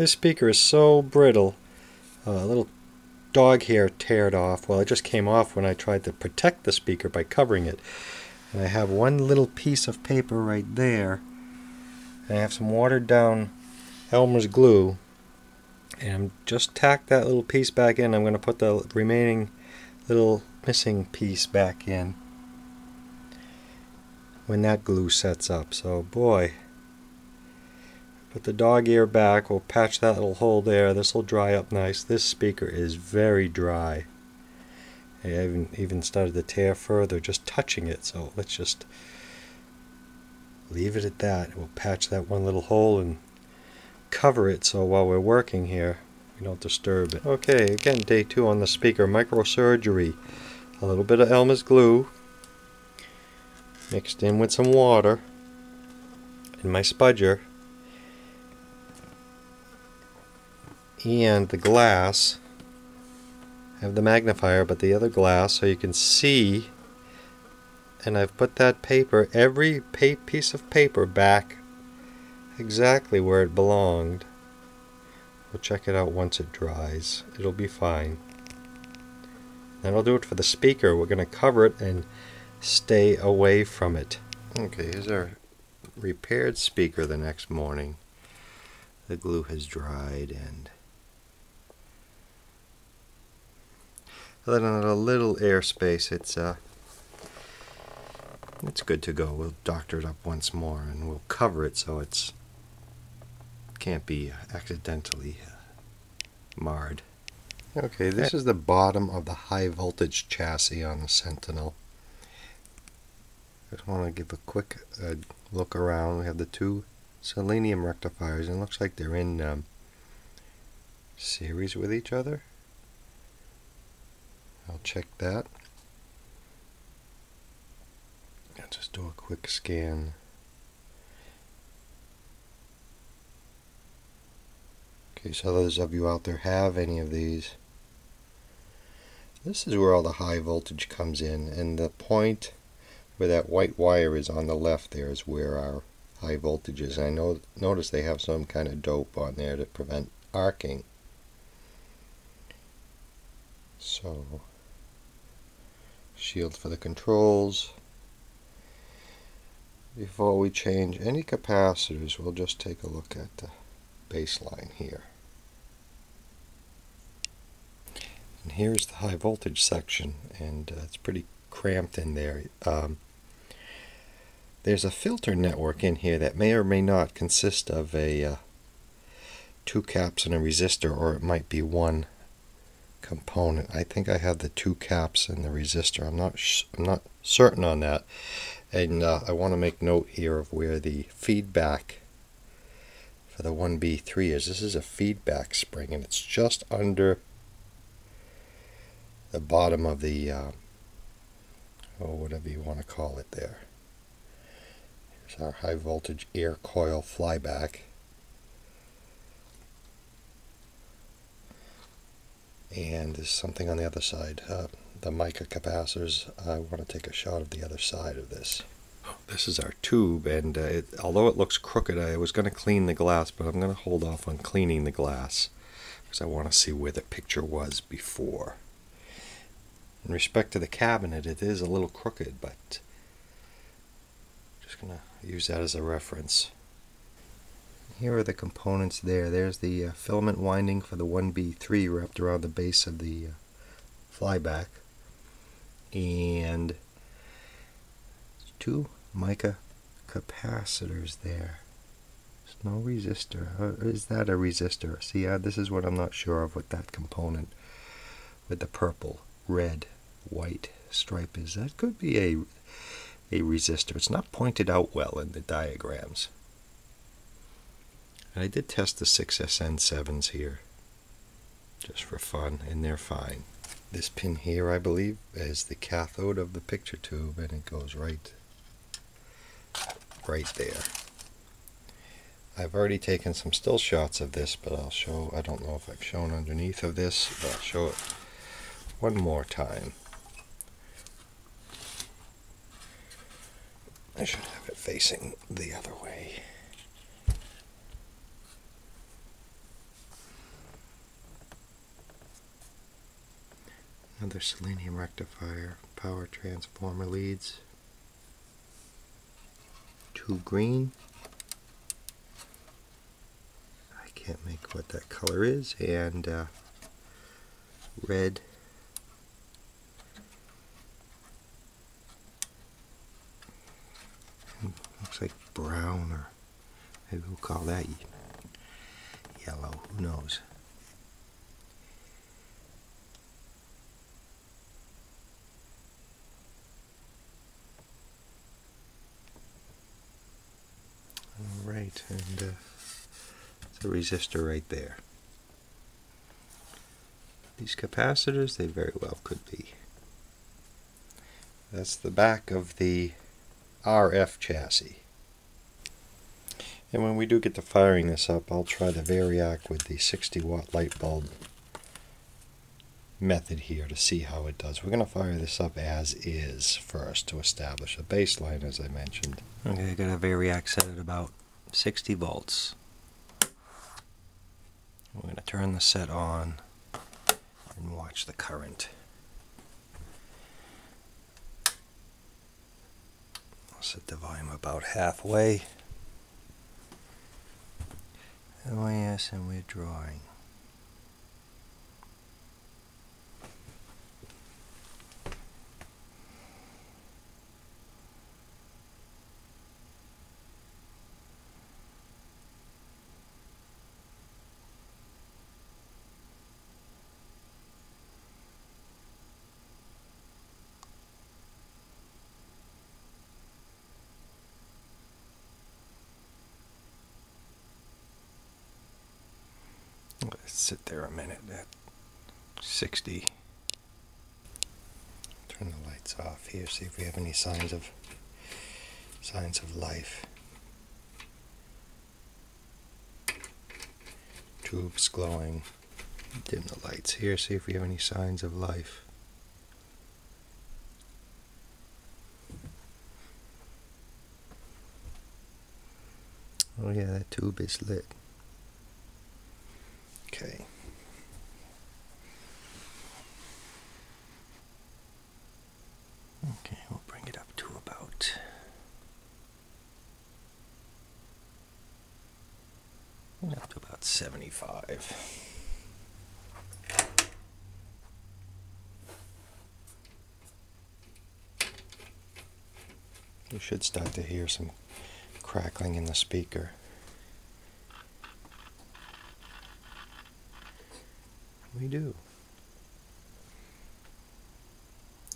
This speaker is so brittle. Uh, a little dog hair teared off. Well, it just came off when I tried to protect the speaker by covering it. And I have one little piece of paper right there. And I have some watered down Elmer's glue. And I'm just tacked that little piece back in. I'm going to put the remaining little missing piece back in when that glue sets up. So boy, put the dog ear back, we'll patch that little hole there, this will dry up nice. This speaker is very dry. I haven't even started to tear further just touching it, so let's just leave it at that. We'll patch that one little hole and cover it so while we're working here we don't disturb it. Okay, again day two on the speaker, microsurgery. A little bit of Elmer's glue, mixed in with some water in my spudger and the glass. I have the magnifier but the other glass so you can see. And I've put that paper every piece of paper back exactly where it belonged. We'll check it out once it dries. It'll be fine. That'll do it for the speaker. We're going to cover it and stay away from it. Okay, here's our repaired speaker the next morning. The glue has dried and other than a little airspace, it's uh, it's good to go. We'll doctor it up once more and we'll cover it so it's can't be accidentally uh, marred. Okay, this is the bottom of the high voltage chassis on the Sentinel. Just want to give a quick uh, look around. We have the two selenium rectifiers, and it looks like they're in um, series with each other. I'll check that. I'll just do a quick scan. Okay, so those of you out there have any of these. This is where all the high voltage comes in, and the point where that white wire is on the left there is where our high voltage is. I know notice they have some kind of dope on there to prevent arcing. So shield for the controls. Before we change any capacitors, we'll just take a look at the baseline here. And here's the high voltage section, and uh, it's pretty cramped in there. Um, there's a filter network in here that may or may not consist of a uh, two caps and a resistor or it might be one component. I think I have the two caps and the resistor. I'm not I'm not certain on that. And uh, I want to make note here of where the feedback for the 1B3 is. This is a feedback spring and it's just under the bottom of the uh, oh whatever you want to call it there. Here's our high voltage air coil flyback. And there's something on the other side. Uh, the mica capacitors. I want to take a shot of the other side of this. This is our tube, and uh, it, although it looks crooked, I was going to clean the glass, but I'm going to hold off on cleaning the glass because I want to see where the picture was before. In respect to the cabinet, it is a little crooked, but I'm just going to use that as a reference. Here are the components there. There's the uh, filament winding for the 1B3 wrapped around the base of the uh, flyback. And two mica capacitors there. There's no resistor. Uh, is that a resistor? See, uh, this is what I'm not sure of what that component with the purple, red, white stripe is. That could be a a resistor. It's not pointed out well in the diagrams. And I did test the 6SN7s here, just for fun, and they're fine. This pin here, I believe, is the cathode of the picture tube, and it goes right, right there. I've already taken some still shots of this, but I'll show, I don't know if I've shown underneath of this, but I'll show it one more time. I should have it facing the other way. Another selenium rectifier, power transformer leads. Two green. I can't make what that color is. And uh, red. Looks like brown or maybe we'll call that yellow. Who knows? Alright, and uh, it's a resistor right there. These capacitors, they very well could be. That's the back of the RF chassis. And when we do get to firing this up, I'll try the Variac with the 60 watt light bulb method here to see how it does. We're going to fire this up as is first to establish a baseline as I mentioned. Okay, I got a Variac set at about 60 volts. We're going to turn the set on and watch the current. I'll set the volume about halfway. Oh yes, and we're drawing. Let's sit there a minute at 60. Turn the lights off here, see if we have any signs of signs of life. Tubes glowing. Dim the lights here, see if we have any signs of life. Oh yeah, that tube is lit. Okay. Okay, we'll bring it up to about up to about 75. You should start to hear some crackling in the speaker. We do.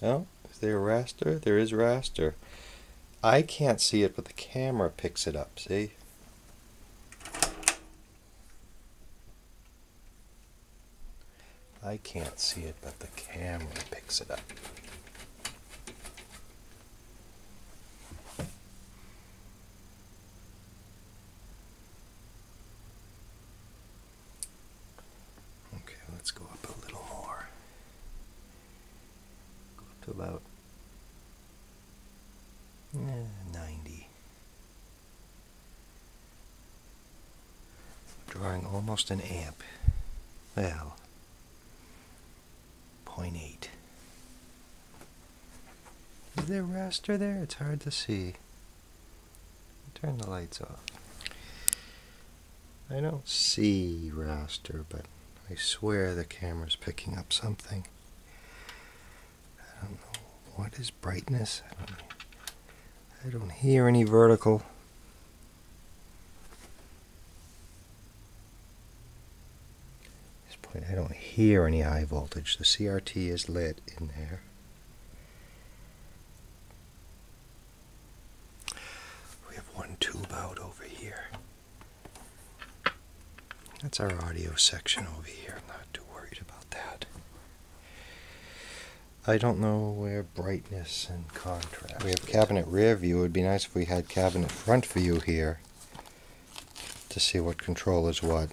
Oh, is there a raster? There is raster. I can't see it, but the camera picks it up, see? I can't see it, but the camera picks it up. Okay, let's go up a little more. Go up to about eh, 90. Almost an amp. Well, 0.8. Is there raster there? It's hard to see. Turn the lights off. I don't see raster, but I swear the camera's picking up something. I don't know. What is brightness? I don't, I don't hear any vertical. This point, I don't hear any high voltage. The CRT is lit in there. We have one tube out over here. That's our audio section over here. I'm not too worried about that. I don't know where brightness and contrast. We have cabinet rear view. It would be nice if we had cabinet front view here to see what control is what.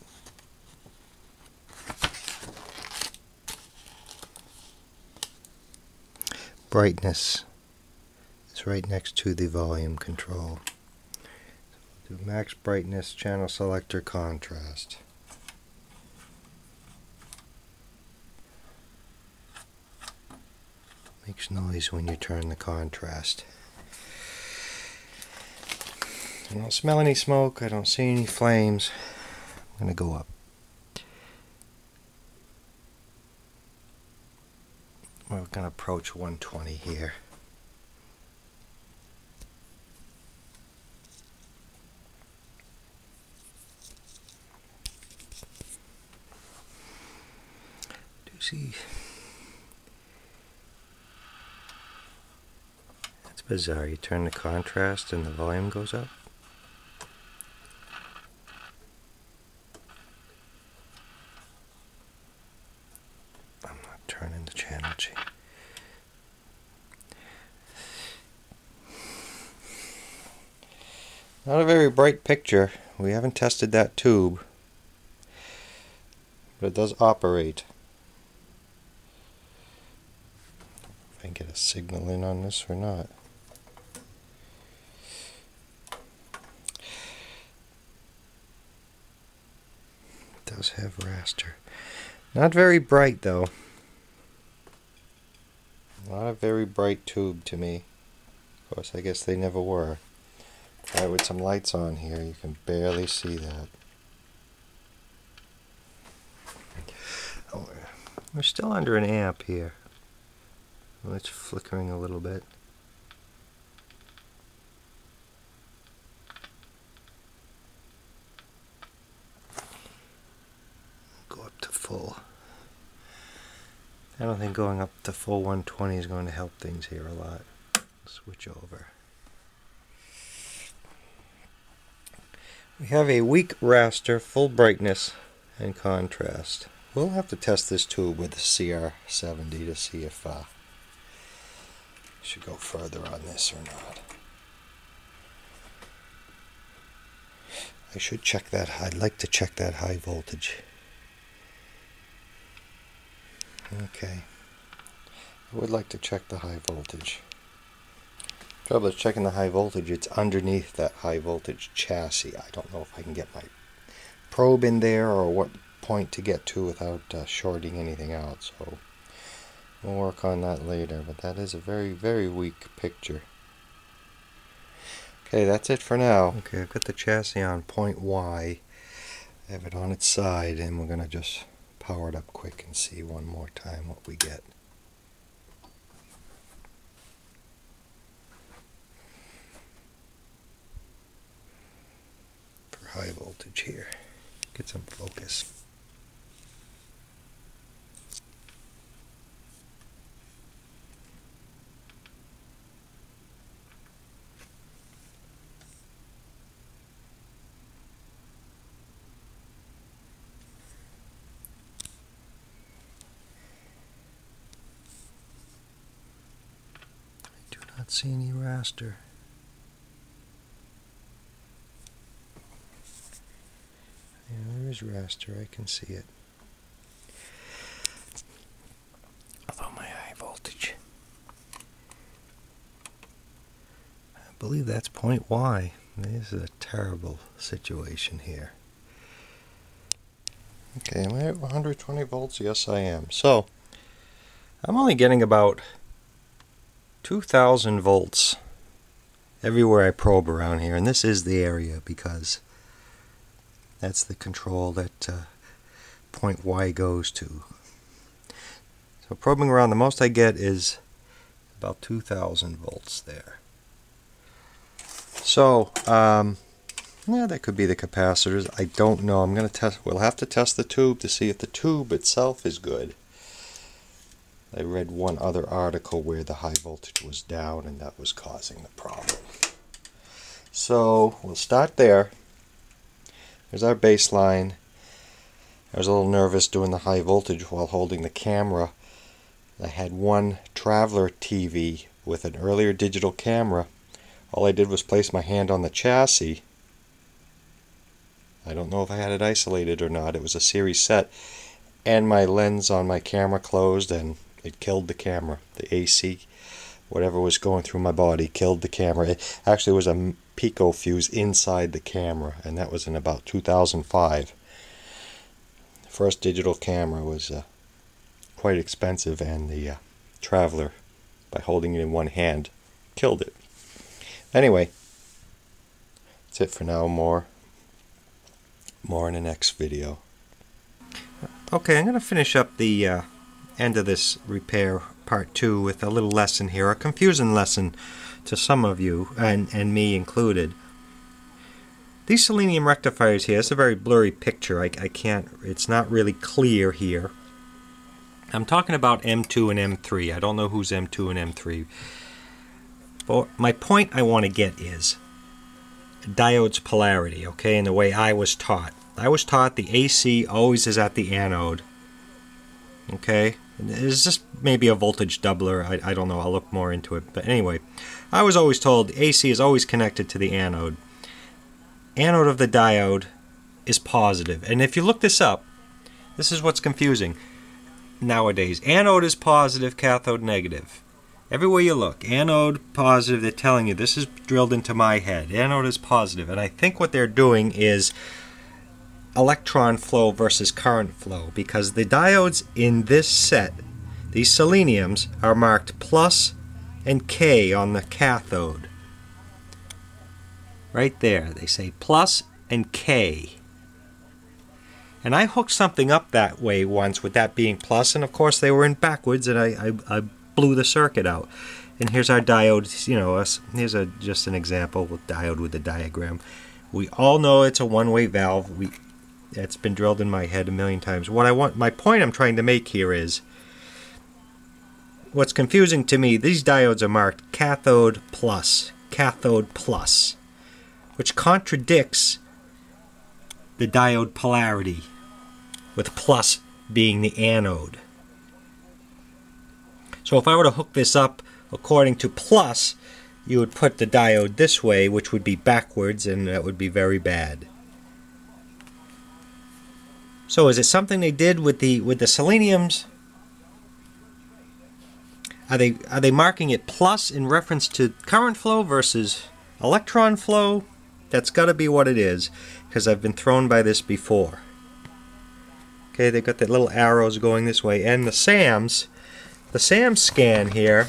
Brightness is right next to the volume control. So do max brightness, channel selector, contrast. Makes noise when you turn the contrast. I don't smell any smoke. I don't see any flames. I'm going to go up. We're going to approach 120 here. Do see That's bizarre. You turn the contrast and the volume goes up. I'm not turning the channel change. Not a very bright picture. We haven't tested that tube. But it does operate. If I can get a signal in on this or not. It does have raster. Not very bright though. Not a very bright tube to me. Of course, I guess they never were. Try with some lights on here, you can barely see that. Oh, we're still under an amp here. Well, it's flickering a little bit. Go up to full. I don't think going up to full 120 is going to help things here a lot. Switch over. We have a weak raster, full brightness, and contrast. We'll have to test this tube with the CR70 to see if uh, should go further on this or not. I should check that. I'd like to check that high voltage. Okay. I would like to check the high voltage. Trouble is checking the high voltage, it's underneath that high voltage chassis. I don't know if I can get my probe in there or what point to get to without uh, shorting anything out. So we'll work on that later, but that is a very, very weak picture. Okay, that's it for now. Okay, I've got the chassis on point Y. I have it on its side, and we're going to just power it up quick and see one more time what we get. high voltage here. Get some focus. I do not see any raster. Is raster, I can see it. Although my high voltage. I believe that's point Y. This is a terrible situation here. Okay, am I at 120 volts? Yes, I am. So, I'm only getting about 2,000 volts everywhere I probe around here, and this is the area because that's the control that uh, point Y goes to. So probing around, the most I get is about 2,000 volts there. So, um, yeah, that could be the capacitors. I don't know. I'm going to test. We'll have to test the tube to see if the tube itself is good. I read one other article where the high voltage was down and that was causing the problem. So we'll start there. There's our baseline. I was a little nervous doing the high voltage while holding the camera. I had one Traveler TV with an earlier digital camera. All I did was place my hand on the chassis. I don't know if I had it isolated or not. It was a series set. And my lens on my camera closed and it killed the camera. The AC, whatever was going through my body, killed the camera. It actually was a Pico fuse inside the camera, and that was in about 2005. The first digital camera was uh, quite expensive, and the uh, Traveler by holding it in one hand killed it. Anyway, that's it for now. More, more in the next video. Okay, I'm going to finish up the uh, end of this repair part two with a little lesson here, a confusing lesson to some of you, and, and me included. These selenium rectifiers here, it's a very blurry picture. I, I can't, it's not really clear here. I'm talking about M2 and M3. I don't know who's M2 and M3. But my point I want to get is diode's polarity, okay, and the way I was taught. I was taught the AC always is at the anode. Okay? It's just maybe a voltage doubler. I, I don't know. I'll look more into it. But anyway, I was always told AC is always connected to the anode. Anode of the diode is positive. And if you look this up, this is what's confusing nowadays. Anode is positive, cathode negative. Everywhere you look, anode positive, they're telling you this is drilled into my head. Anode is positive. And I think what they're doing is electron flow versus current flow because the diodes in this set, these seleniums, are marked plus and K on the cathode. Right there, they say plus and K. And I hooked something up that way once with that being plus, and of course they were in backwards, and I, I, I blew the circuit out. And here's our diode, you know, us here's a just an example with diode with the diagram. We all know it's a one-way valve. We it's been drilled in my head a million times. What I want, my point I'm trying to make here is, what's confusing to me, these diodes are marked cathode plus, cathode plus, which contradicts the diode polarity, with plus being the anode. So if I were to hook this up according to plus, you would put the diode this way, which would be backwards, and that would be very bad. So is it something they did with the with the seleniums? Are they are they marking it plus in reference to current flow versus electron flow? That's got to be what it is because I've been thrown by this before. Okay, they've got the little arrows going this way and the SAMS, the SAM scan here,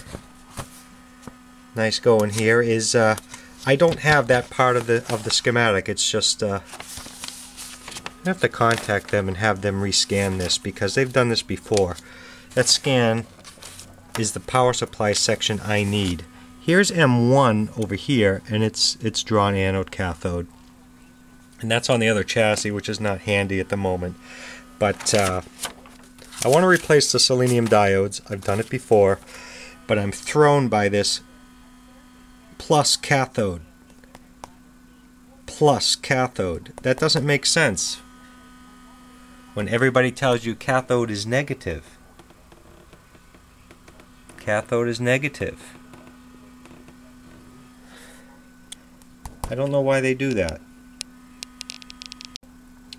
nice going here, is uh, I don't have that part of the of the schematic. It's just uh, I have to contact them and have them rescan this because they've done this before. That scan is the power supply section I need. Here's M1 over here and it's it's drawn anode cathode. And that's on the other chassis which is not handy at the moment. But uh, I want to replace the selenium diodes. I've done it before. But I'm thrown by this plus cathode. Plus cathode. That doesn't make sense when everybody tells you cathode is negative. Cathode is negative. I don't know why they do that.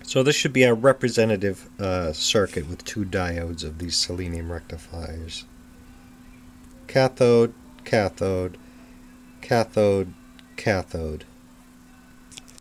So this should be a representative uh, circuit with two diodes of these selenium rectifiers. Cathode, cathode, cathode, cathode.